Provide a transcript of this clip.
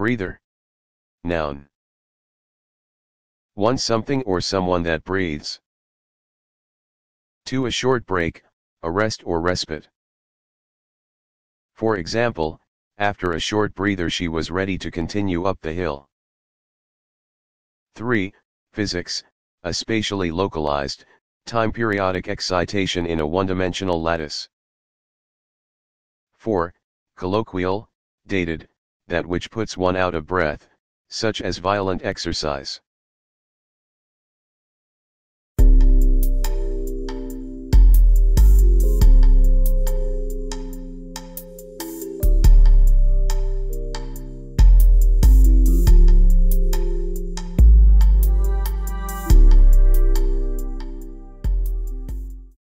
Breather. Noun. 1. Something or someone that breathes. 2. A short break, a rest or respite. For example, after a short breather she was ready to continue up the hill. 3. Physics, a spatially localized, time-periodic excitation in a one-dimensional lattice. 4. Colloquial, dated, that which puts one out of breath, such as violent exercise.